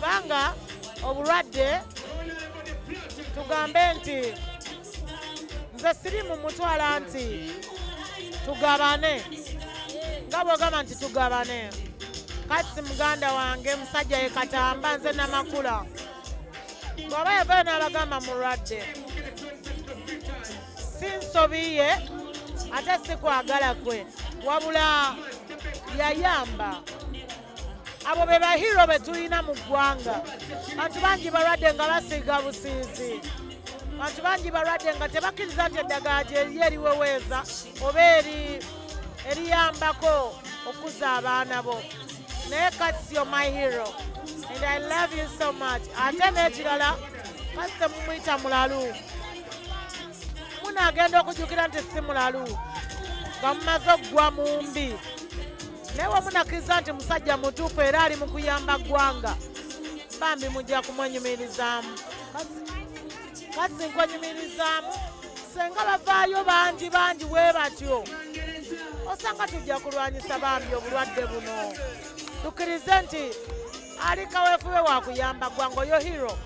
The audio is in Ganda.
kubanga obulwadde tugambe nti nze siri mu mutwala nti tugabane nga bwogamba nti tugabane. Kati muganda wange musajja ye katamba nze namakula. Bw'aba yavayo n'abagamba mulwadde si nsobi ye ate si kwagala kwe wabula yayamba abo be bahiro be tulina mu ggwanga. Bantu bangi balwadde nga basiiga busiizi bantu bangi balwadde nga tebakkiriza nti eddagala gyeri eriweweeza oba eri eriyambako okuza abaana bo. Naye kati yo my hero. And i love you so much. Ate n'ekirala kasi temumuyita mulalu. Munaagenda okujjukira nti si mulalu nga mumaze okuggwa mu mbi naye wamunakkiriza nti musajja mutuufu era ali mu kuyamba ggwanga. Bambi mujja kumwenyumirizaamu. Kasi nkwenyumirizaamu senga bavaayo bangi bangi bwe batyo. Osanga tujja kulwanyisa bambi obulwadde buno. Tukkirize nti ali kaweefube wa kuyamba ggwanga oyo hero